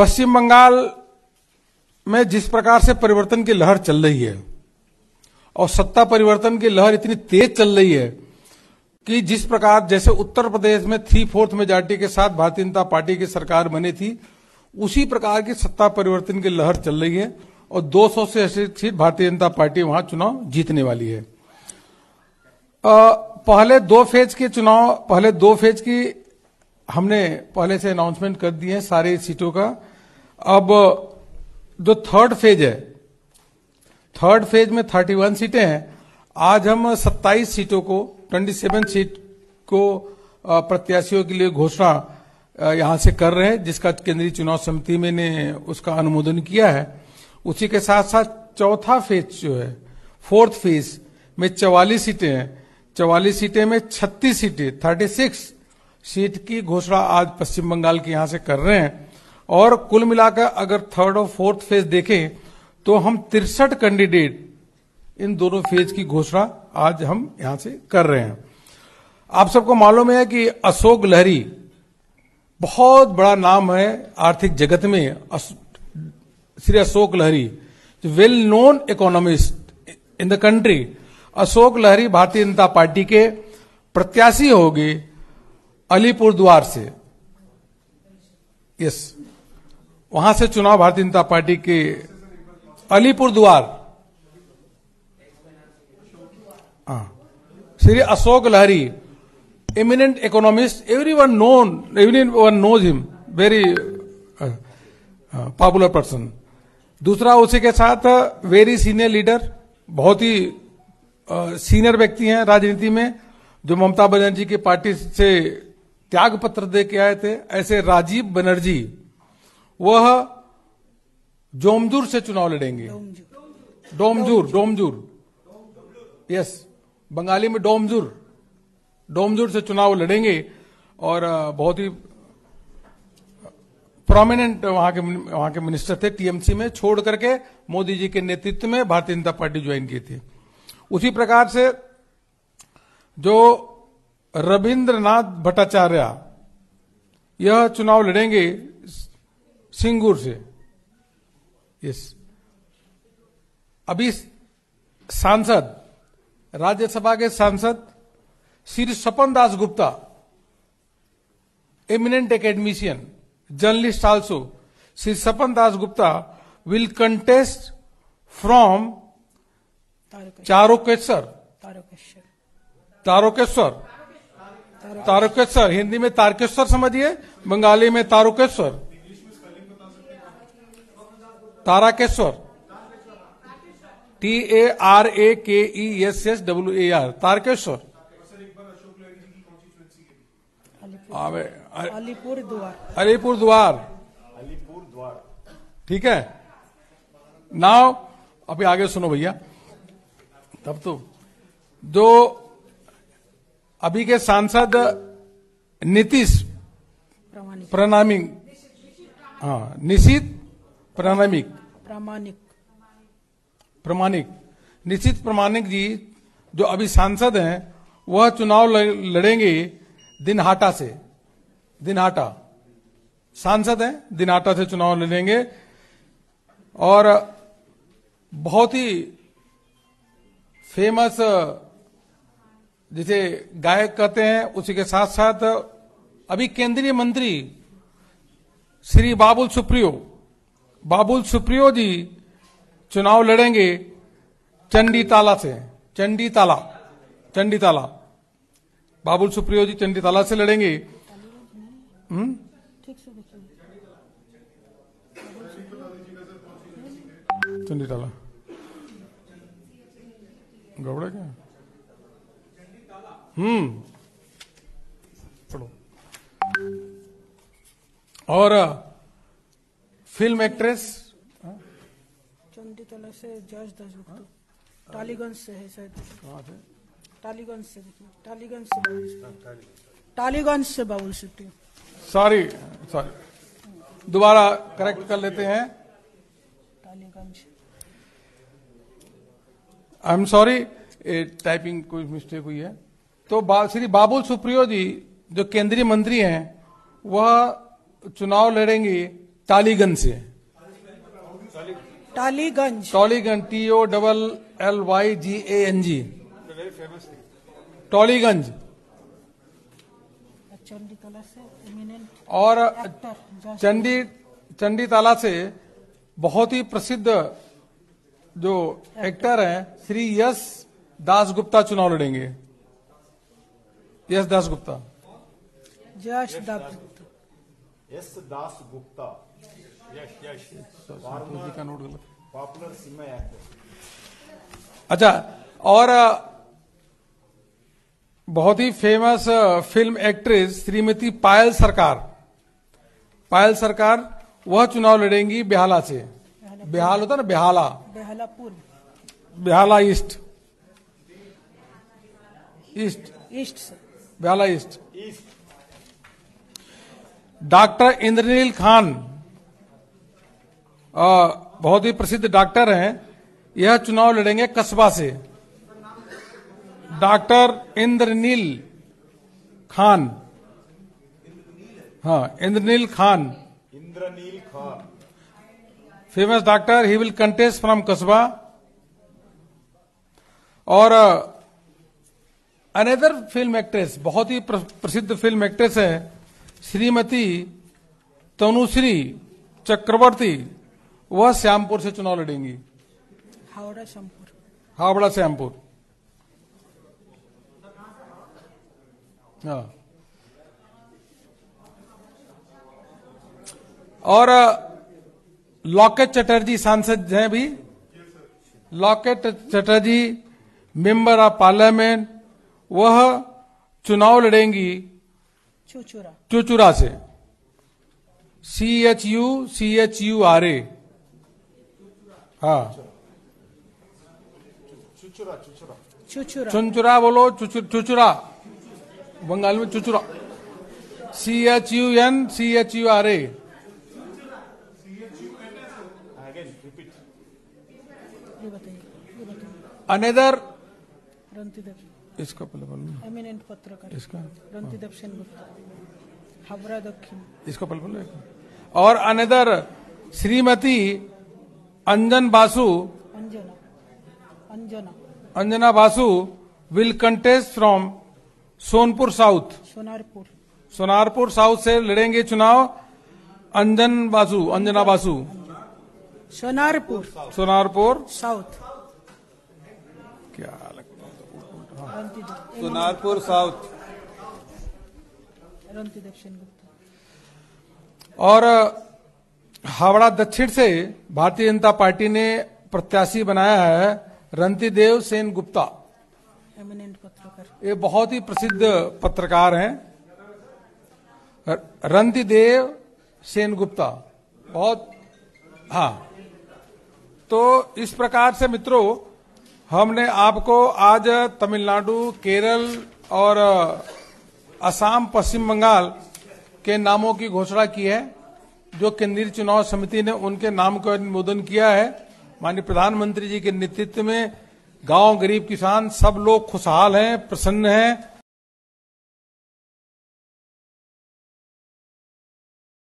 पश्चिम बंगाल में जिस प्रकार से परिवर्तन की लहर चल रही है और सत्ता परिवर्तन की लहर इतनी तेज चल रही है कि जिस प्रकार जैसे उत्तर प्रदेश में थ्री फोर्थ मेजोरिटी के साथ भारतीय जनता पार्टी की सरकार बनी थी उसी प्रकार की सत्ता परिवर्तन की लहर चल रही है और 200 से अधिक सीट भारतीय जनता पार्टी वहाँ चुनाव जीतने वाली है। आ, पहले दो फ़ेज़ के चुनाव पहले दो फ़ेज़ की हमने पहले से अनाउंसमेंट कर दिए हैं सारी सीटों का। अब, जो थर्ड फ़ेज़ है थर्ड फ़ेज़ में 31 सीटें हैं। आज हम 27 सीटों को 27 सीट को प्रत्याशियों के लिए घोषणा यहाँ से कर रहे हैं, जिसका केंद्रीय चुनाव समिति में ने उसका अनुमोदन किया है। उसी के साथ साथ चौथा फ़ेज़ जो है फोर्थ फ़ेज़ में चवालीस सीटें हैं। चवालीस सीटें में 36 सीटें 36 सीट की घोषणा आज पश्चिम बंगाल के यहाँ से कर रहे हैं। और कुल मिलाकर अगर थर्ड और फोर्थ फ़ेज़ देखें तो हम तिरसठ कैंडिडेट इन दोनों फ़ेज़ की घोषणा आज हम यहाँ से कर रहे हैं। आप सबको मालूम है कि अशोक लहरी बहुत बड़ा नाम है आर्थिक जगत में। Shri Ashok Lahiri well known economist in the country Ashok Lahiri Bharatiya Janata Party के प्रत्याशी होगी अलीपुर द्वार से। यस वहाँ से चुनाव भारतीय जनता पार्टी के अलीपुर द्वार हाँ। श्री अशोक लहरी eminent economist, everyone known, everyone knows him, very uh, uh, popular person. दूसरा उसी के साथ वेरी सीनियर लीडर बहुत ही सीनियर व्यक्ति हैं राजनीति में जो ममता बनर्जी की पार्टी से त्याग पत्र दे के आए थे ऐसे राजीव बनर्जी। वह जोमजूर से चुनाव लड़ेंगे। डोमजूर डोमजूर। यस बंगाली में डोमजूर। डोमजूर से चुनाव लड़ेंगे और बहुत ही प्रोमिनेंट वहाँ के वहाँ के मिनिस्टर थे टीएमसी में, छोड़ करके मोदी जी के नेतृत्व में भारतीय जनता पार्टी ज्वाइन की थी। उसी प्रकार से जो रविन्द्रनाथ भट्टाचार्य, यह चुनाव लड़ेंगे सिंगूर से। यस अभी सांसद राज्यसभा के सांसद Shri Swapan Das Gupta eminent academician, journalist also, Sri Sapan Das Gupta will contest from चारोकेश्वर Tarakeswar. Tarakeswar Hindi में तारकेश्वर समझिए बंगाली में Tarakeswar. ताराकेश्वर। T A R A K E S S W A R Tarakeswar. Alipurduar Alipurduar Alipur द्वार ठीक है? नाव अभी आगे सुनो भैया। तब तो। जो अभी के सांसद नीतीश प्रणामिक हाँ निशित प्रणामिक प्रामाणिक। प्रमाणिक। निश्चित प्रमाणिक जी जो अभी सांसद हैं वह चुनाव लड़ेंगे दिनहाटा से। दिनहाटा। सांसद हैं दिनहाटा से चुनाव लड़ेंगे। और बहुत ही फ़ेमस जिसे गायक कहते हैं उसी के साथ साथ अभी केंद्रीय मंत्री श्री बाबुल सुप्रियो बाबुल सुप्रियो जी चुनाव लड़ेंगे चंडी ताला से। चंडी ताला चंडी ताला बाबुल सुप्रियो जी चंडी ताला से लड़ेंगे। हम्म? चंडी ताला गबड़ा क्या? हम्म। और फ़िल्म एक्ट्रेस? चंडीतला से दासगुप्ता टालीगंज से है शायद। टालीगंज से टालीगंज से। टालीगंज से बाबुल सुप्रियो सॉरी सॉरी दोबारा करेक्ट कर लेते हैं। Tollygunge. I am sorry typing कोई मिस्टेक हुई है। तो बा, श्री बाबुल सुप्रियो जी जो केंद्रीय मंत्री हैं वह चुनाव लड़ेंगे। टालीगंज से। Tollygunge. Tollygunge T O double L Y G A N G Tollygunge. और चंडी चंडी ताला से बहुत ही प्रसिद्ध जो एक्टर हैं श्री यश दास गुप्ता चुनाव लड़ेंगे। यश दास गुप्ता जश दत्त एस दास गुप्ता जी का नोट गलत पॉपुलर सिनेमा एक्टर अच्छा और बहुत ही famous film actress Shrimati Payal Sarkar. Payal Sarkar वह चुनाव लड़ेंगी बेहाला से। बेहाल होता ना Behala. Behalapur. Behala east. East. East से east. East doctor Indranil Khan बहुत ही प्रसिद्ध डॉक्टर हैं। यह चुनाव लड़ेंगे कस्बा से। डॉक्टर इंद्रनील खान। हाँ Indranil Khan. Indranil Khan. Famous doctor he will contest from Kasba. और अनदर फ़िल्म एक्ट्रेस बहुत ही प्रसिद्ध फ़िल्म एक्ट्रेस है। श्रीमती तनुश्री चक्रवर्ती वह श्यामपुर से चुनाव लड़ेंगी। हावड़ा श्यामपुर। हावड़ा श्यामपुर। हाँ। और लॉकेट चटर्जी सांसद हैं भी। Locket Chatterjee member of parliament वह चुनाव लड़ेंगी। चुचुरा। चुचुरा से। C H U C H U R A हाँ। चुचुरा चुचुरा। चुचुरा। चुनचुरा बोलो चुचु- चुचुरा। बंगाल में Chuchura. C H U N C H U R A another Rantidev इसका पहले बोलो एमिनेंट पत्रकार इसका? रंतिदेव सेनगुप्ता हावड़ा दक्षिण इसका पहले बोलो और another Shrimati Anjan Basu. Anjana. Anjana. Anjana Basu will contest from Sonpur south Sonarpur Sonarpur south से लड़ेंगे चुनाव। अंजन बासु अंजना बासु। सोनारपुर सोनारपुर साउथ क्या लगता है रंतिदेव सोनारपुर साउथ। और हावड़ा दक्षिण से भारतीय जनता पार्टी ने प्रत्याशी बनाया है रंतिदेव सेन गुप्ता। पत्रकार। ये बहुत ही प्रसिद्ध पत्रकार हैं। रंतिदेव सेन गुप्ता। बहुत हाँ। तो इस प्रकार से मित्रों हमने आपको आज तमिलनाडु, केरल और असम, पश्चिम बंगाल के नामों की घोषणा की है, जो केंद्रीय चुनाव समिति ने उनके नाम का अनुमोदन किया है। माननीय प्रधानमंत्री जी के नेतृत्व में गाँव गरीब किसान सब लोग खुशहाल हैं, प्रसन्न हैं।